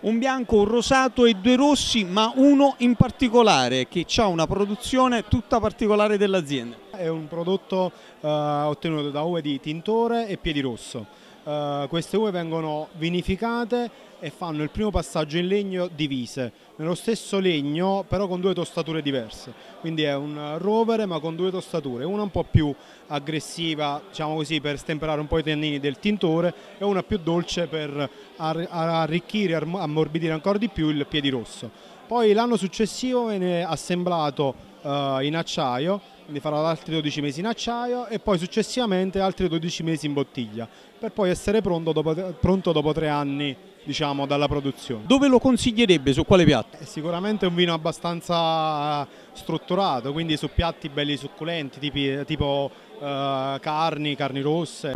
un bianco, un rosato e due rossi, ma uno in particolare che ha una produzione tutta particolare dell'azienda. È un prodotto eh, ottenuto da uve di tintore e piedi rosso. Eh, queste uve vengono vinificate e fanno il primo passaggio in legno divise, nello stesso legno però con due tostature diverse, quindi è un rovere ma con due tostature, una un po' più aggressiva diciamo così per stemperare un po' i tannini del tintore e una più dolce per arricchire, ammorbidire ancora di più il piedi rosso. Poi l'anno successivo viene assemblato uh, in acciaio, quindi farà altri 12 mesi in acciaio e poi successivamente altri 12 mesi in bottiglia, per poi essere pronto dopo, pronto dopo tre anni diciamo, dalla produzione. Dove lo consiglierebbe? Su quale piatto? È sicuramente un vino abbastanza strutturato, quindi su piatti belli succulenti, tipi, tipo uh, carni, carni rosse.